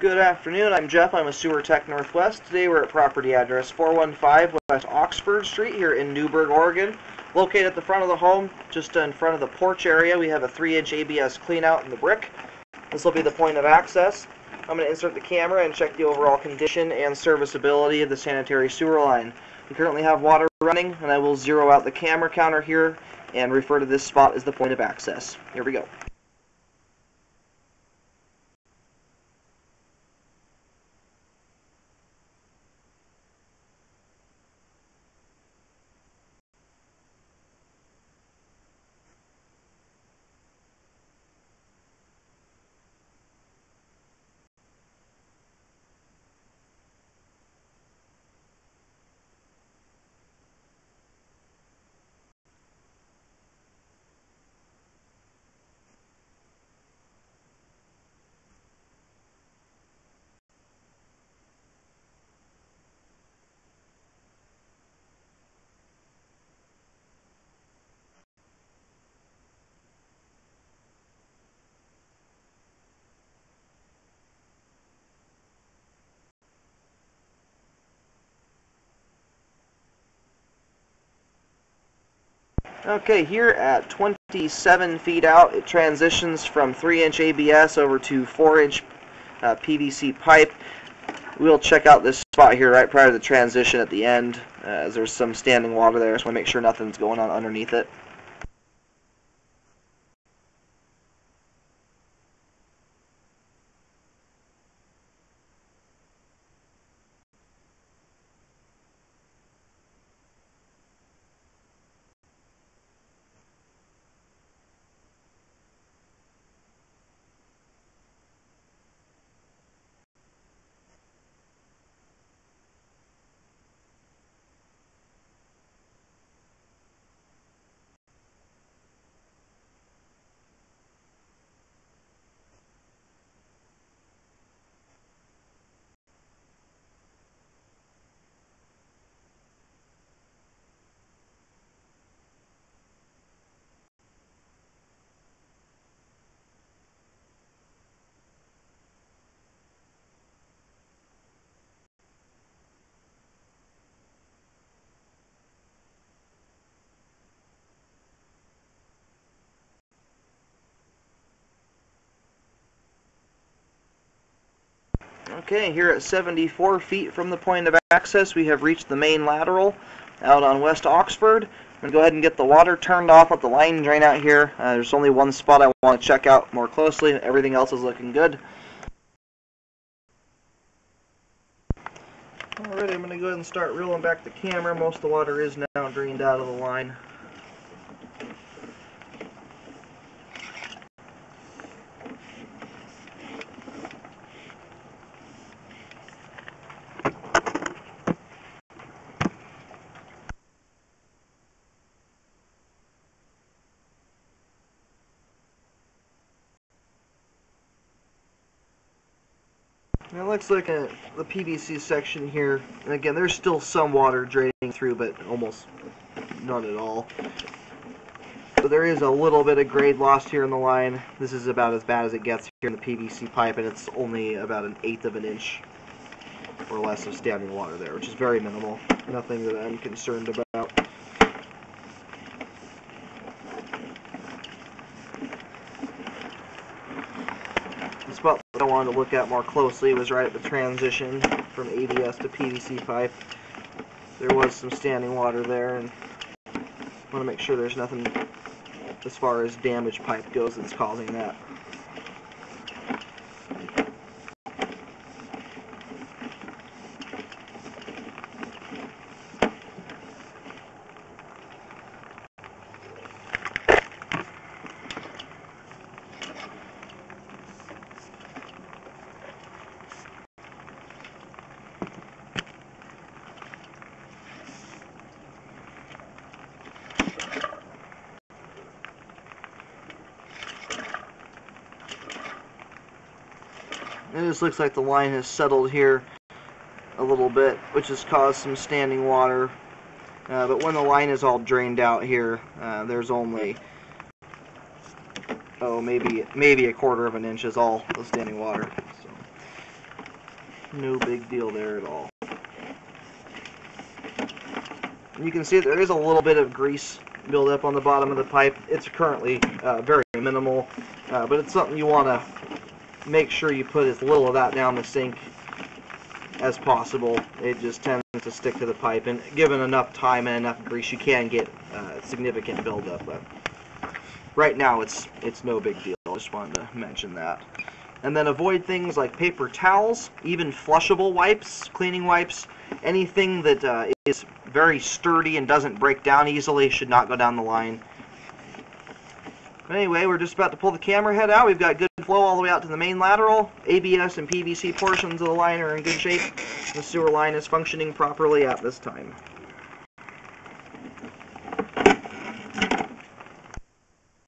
Good afternoon, I'm Jeff, I'm a Sewer Tech Northwest. Today we're at property address 415 West Oxford Street here in Newberg, Oregon. Located at the front of the home, just in front of the porch area, we have a 3-inch ABS cleanout in the brick. This will be the point of access. I'm going to insert the camera and check the overall condition and serviceability of the sanitary sewer line. We currently have water running, and I will zero out the camera counter here and refer to this spot as the point of access. Here we go. Okay, here at 27 feet out, it transitions from 3-inch ABS over to 4-inch uh, PVC pipe. We'll check out this spot here right prior to the transition at the end, uh, as there's some standing water there, so I make sure nothing's going on underneath it. Okay, here at 74 feet from the point of access, we have reached the main lateral out on West Oxford. I'm going to go ahead and get the water turned off, let the line drain out here. Uh, there's only one spot I want to check out more closely. Everything else is looking good. Alright, I'm going to go ahead and start reeling back the camera. Most of the water is now drained out of the line. It looks like a, the PVC section here, and again, there's still some water draining through, but almost none at all. But there is a little bit of grade lost here in the line. This is about as bad as it gets here in the PVC pipe, and it's only about an eighth of an inch or less of standing water there, which is very minimal. Nothing that I'm concerned about. The spot that I wanted to look at more closely was right at the transition from ABS to PVC pipe. There was some standing water there, and I want to make sure there's nothing as far as damaged pipe goes that's causing that. It just looks like the line has settled here a little bit, which has caused some standing water. Uh, but when the line is all drained out here, uh, there's only oh maybe maybe a quarter of an inch is all the standing water. So No big deal there at all. You can see there is a little bit of grease buildup on the bottom of the pipe. It's currently uh, very minimal, uh, but it's something you want to make sure you put as little of that down the sink as possible. It just tends to stick to the pipe, and given enough time and enough grease, you can get uh, significant buildup. But right now, it's it's no big deal. I just wanted to mention that. And then avoid things like paper towels, even flushable wipes, cleaning wipes, anything that uh, is very sturdy and doesn't break down easily should not go down the line. Anyway, we're just about to pull the camera head out. We've got good flow all the way out to the main lateral. ABS and PVC portions of the line are in good shape. The sewer line is functioning properly at this time.